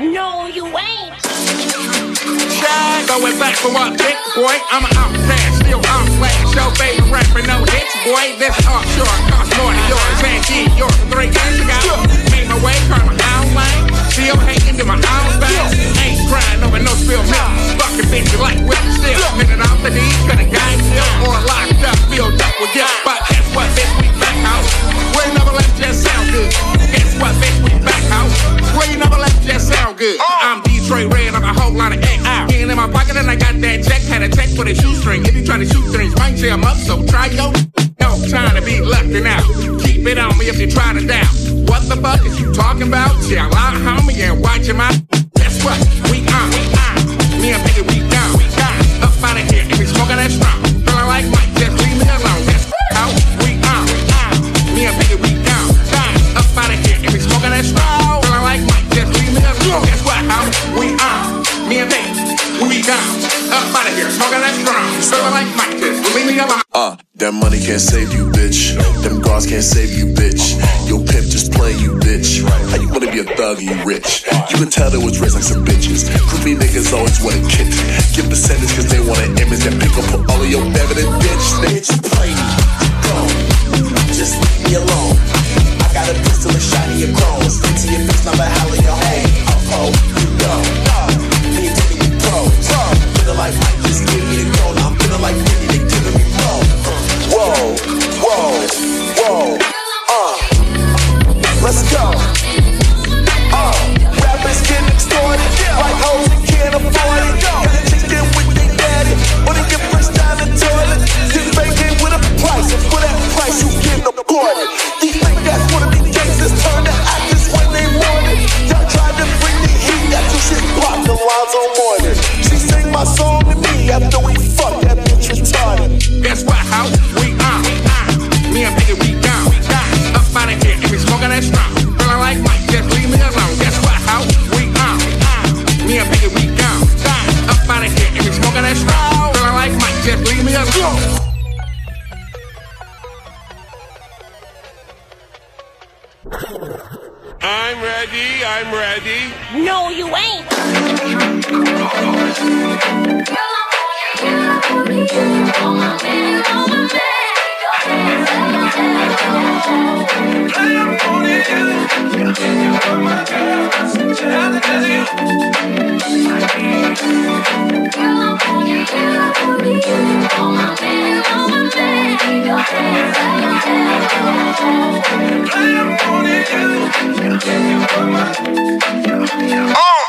No, you ain't. Throw it back for what, bitch, boy? I'm an outcast, still outclassed. Show baby rapping, no hits, boy. This offshore costs more than yours. got a check for the shoestring. If you try to shoot strings, might i'm up, so try yo. No, trying to be lucking out. Keep it on me if you try to doubt. What the fuck is you talking about? Yeah, lie, homie, and watch your mouth. Uh, that money can't save you, bitch. Them guards can't save you, bitch. Your pimp just play you, bitch. How you wanna be a thug and you rich? You can tell they was raised like some bitches. Groupie niggas always wanna kick. Give percentage cause they want whoa, whoa. ready. I'm ready. No, you ain't. Oh!